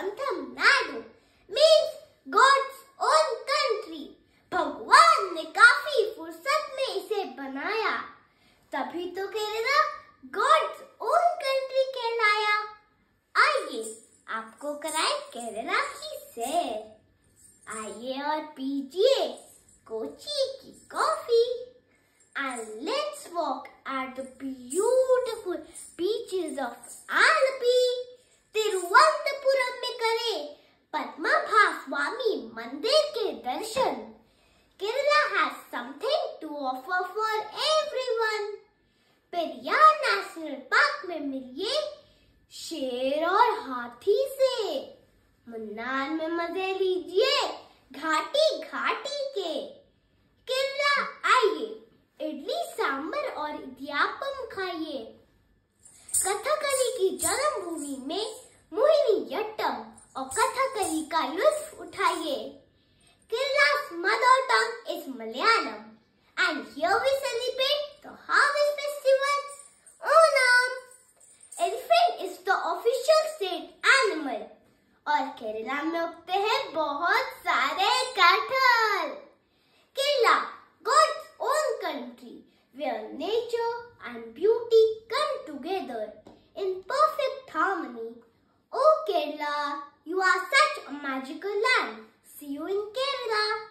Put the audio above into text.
Bantamnadu means God's own country. भगवान ने काफ़ी फुर्सत में इसे बनाया तभी तो केरला गॉड्स ओन कंट्री कहलाया आइए आपको कराए केरला की सैर आइए और पीजिए कोची की coffee and let's walk at the beautiful beaches of Alpi. मंदिर के दर्शन। Kerala has something to offer for everyone. Periyar national park में मिलिए शेर और हाथी से। मुन्नार में मज़े लीजिए घाटी घाटी के। केरला, आइए, इडली सांबर और इडियापम खाइए। कथकली की जन्मभूमि में मोहिनी यट्टम और कथकली का चाहिए। Kerala's mother tongue is Malayalam and here we celebrate the harvest festival Onam elephant is the official state animal और केरला में उगते हैं बहुत सारे कटहल। Kerala God's own country where nature and beauty come together in perfect harmony oh Kerala are such a magical land. See you in Kerala.